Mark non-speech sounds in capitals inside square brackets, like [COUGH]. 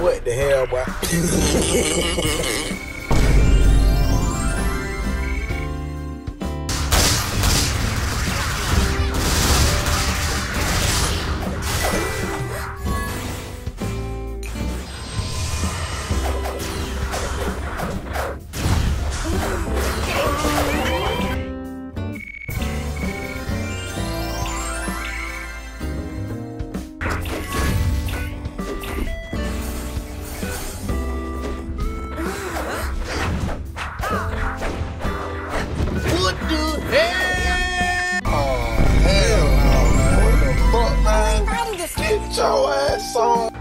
what the hell, boy? [LAUGHS] Get your ass on.